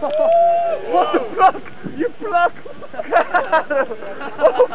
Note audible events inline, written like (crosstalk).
what the fuck? You fuck! (laughs)